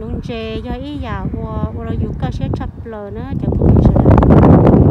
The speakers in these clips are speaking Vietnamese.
nung chè cho ý già của của nó dùng cái xe chập lờ nó chẳng có gì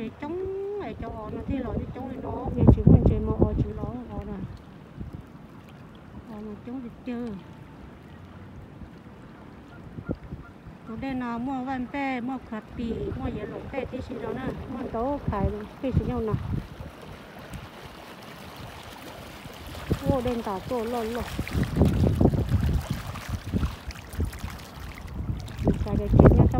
chế chống này cho họ nó thì lo cho chống lại đó. Giờ chỉ mình chỉ mà họ chỉ lo họ nè. Họ mà chống thì chưa tôi đây nó mua vàng pe mua khát pì, mua dễ lộn pe thì xí đó nè. Mua tố khải pe xí nhau nè. Ô đen cả tổ lộn lộn cái cái chuyện nha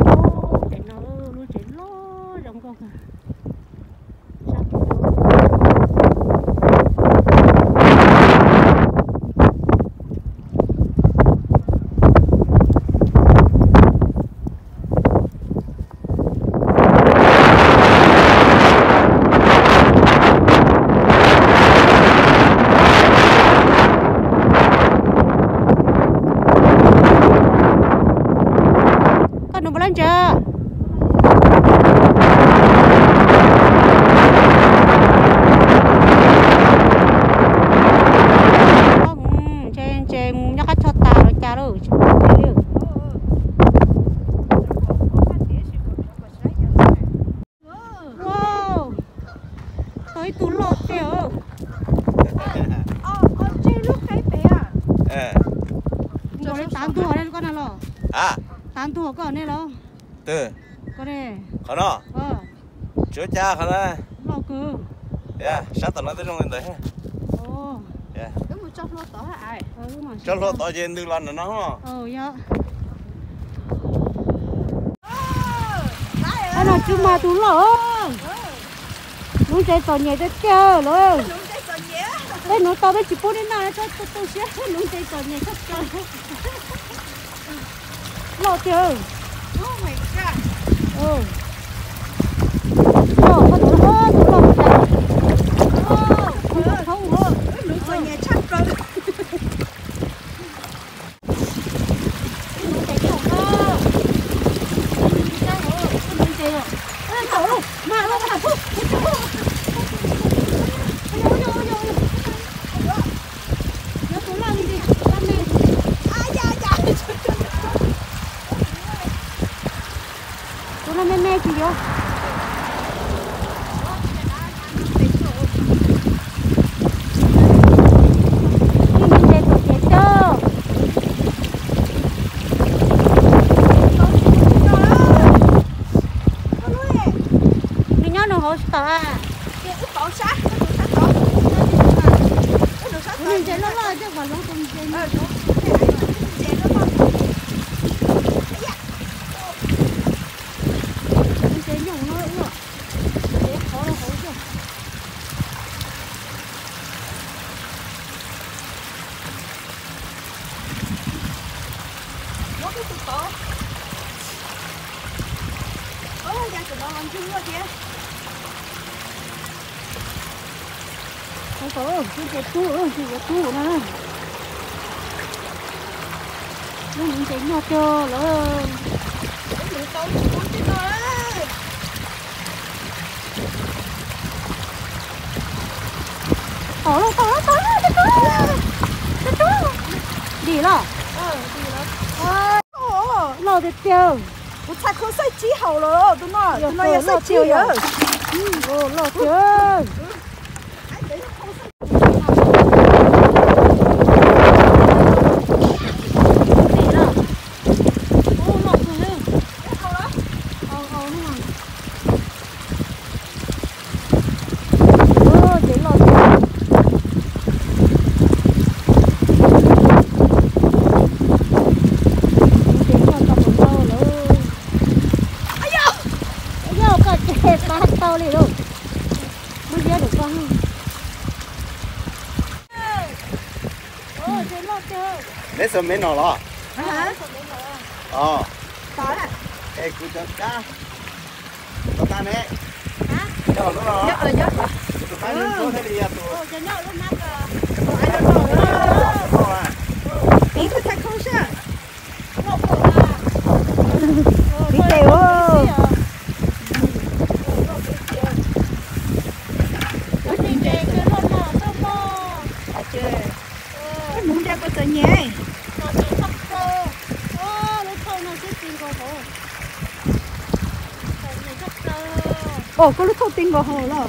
tám tuổi con này lo từ. Có đây. Khó nó ờ. Chúa cha khó nó lo cứ dạ sát tao nói tới trong người đấy ồ. Dạ. Ờ đúng mà cho lo tao trên đường lần nó không? Ờ dạ. Anh nói chú mà tú lọ nó chạy tàu nhảy tới chơi rồi đây nó tao mới chỉ bốn đến nào cho tôi tôi sẽ nó chạy tàu nhảy sắp chơi lọ chơi ừ. Lọ có tú lọ tú lọ chạy ờ không không Nó mê mê chị vô Đi mình chạy tổ chạy đâu Đi nhớ nó hỗ trợ à Mình chạy nó lo chứ còn nó không chạy Mình chạy nhung nó nữa Để khó nó hỗ trợ Không có, cứ chạy tu ở, chỉ có tu nè Nó mình chạy nhau cho lỡ Tỏ lo, tỏ lo, tỏ lo, tỏ lo Tỏ lo Đi lo Lo được chưa 我才可晒几好了，都那，都那也晒几有有了。 Ồ, lo chưa Đi Lấy sớm mấy nọ lo hả? Ờ. Có là ê cứ cho cha cho ta nè hả? Cho nó nó nhớ rồi nhớ tụi ta nên số thế đi à tụi. Ồ cho nhớ lúc nắp rồi ai đâu rồi nó à ý thức thật không sao lộ cổ à Đi kêu ơ. Nó đi chơi cái lon nọ tao mò à chơi cái muốn ra có tờ nhé nó chỉ sắp cơ ô nó thôi nó sẽ tìm cô hồ nó sắp cơ ồ có lúc không tin vào hồ rồi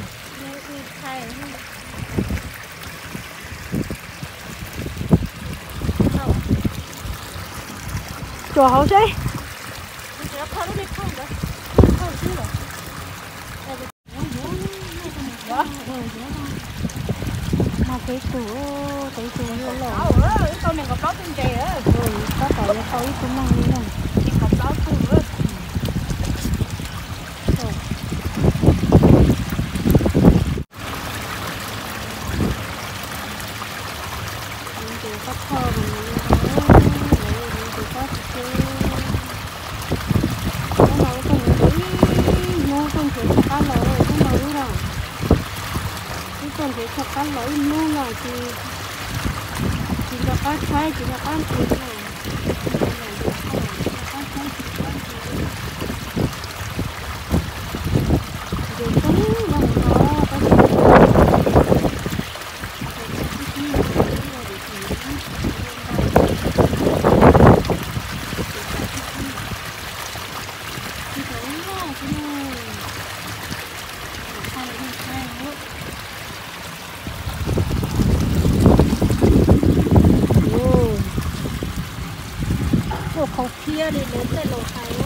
chùa hồ chứ có mà cái chủ cái chủ nó Ồ, con này gặp đó tin chè á rồi có phải là tôi cũng mang đi không gặp đó tu nữa mình chỉ có thơ mình nữa mình chỉ có chơi cái nào cũng nghĩ mua con chỉ cho cá lẩu cái nào cũng rồi cái con chỉ cho cá lẩu mua là chỉ chỉ cho con trái chỉ cho con thịt Ồ, không kia đi đến tới lỗ thái quá thì nó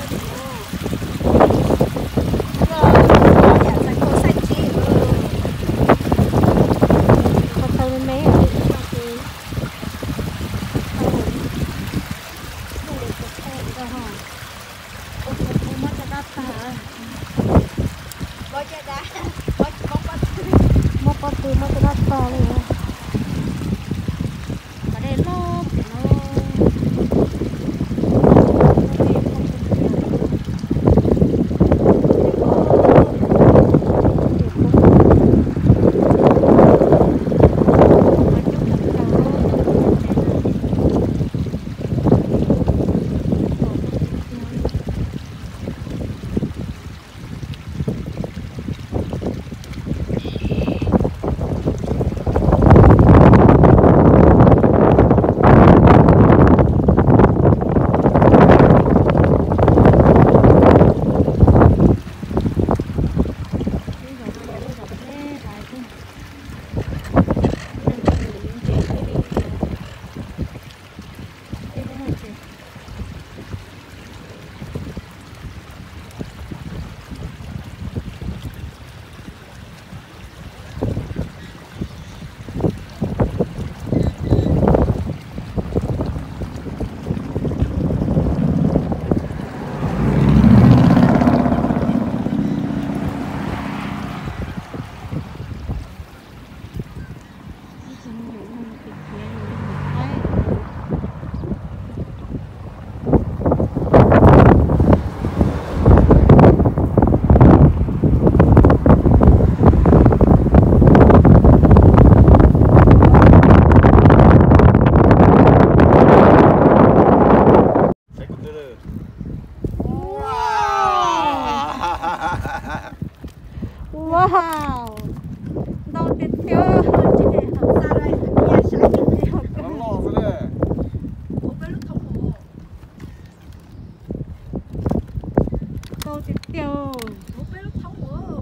đâu tiếp theo ủa cái lúc không hồ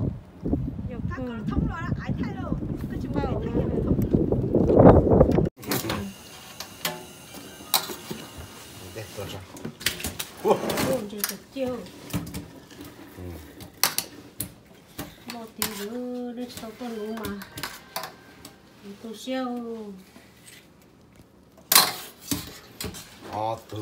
nhập ta cơ có thông rồi là ai thay đâu cái chúng mình thay cái thông Đây, rồi rồi. ổn thì được chiều một tí nữa để sau con luôn mà tôi siêu Ờ, từ.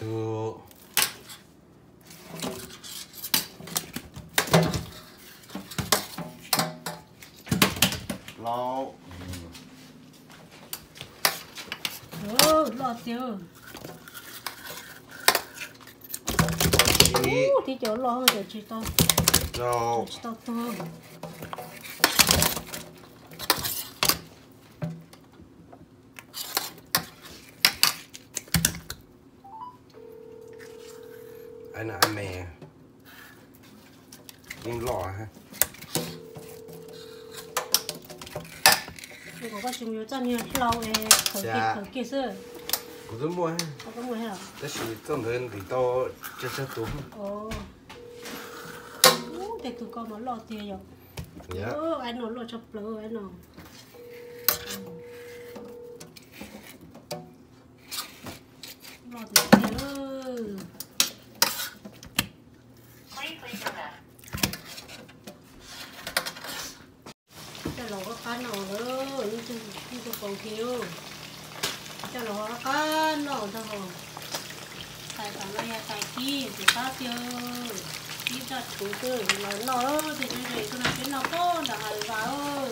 Tê tu Lâu ừ lo tiêu Chị Ủa, thì chỗ lo hơn để chị to Lâu Anh là anh mè? Nhưng lọ ha có cho Dạ. mua có mua trong thời thì to Chết chết tú ồ. Để tụi con mà lo tiền rồi Dạ. Ồ, anh nó lo chập lỡ anh nó. Lo tiền lò có cá nọ nữa nhưng chúng chúng tôi còn thiếu cho lò có cá nọ thôi hồ tại cả nó nhà tại kia thì cá tiêu đi ra chủ tư nó nọ thì cái này chơi này cái nó có đã hài vào